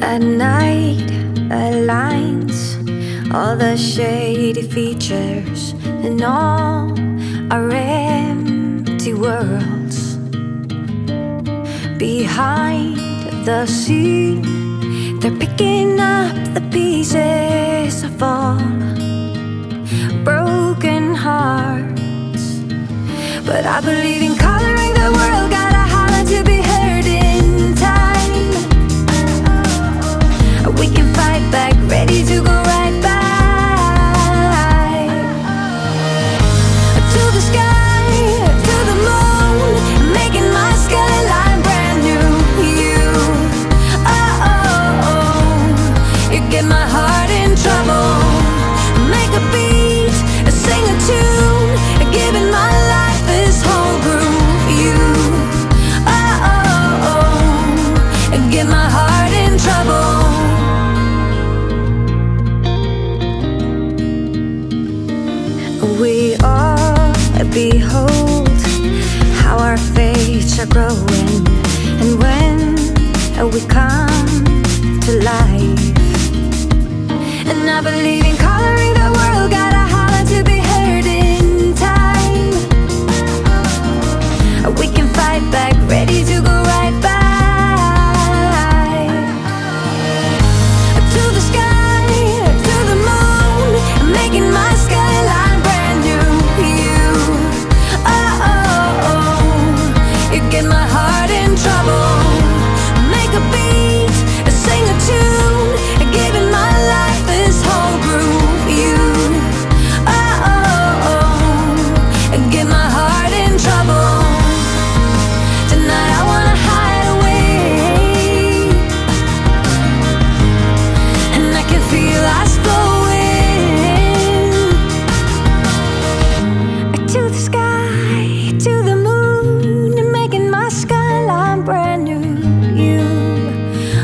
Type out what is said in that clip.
At night, aligns all the shady features and all our empty worlds. Behind the scene, they're picking up the pieces of all broken hearts. But I believe in coloring the world. behold how our fates are growing. And when we come to life, and I believe in coloring the world, got a holler to be heard in time. We can fight back, ready to.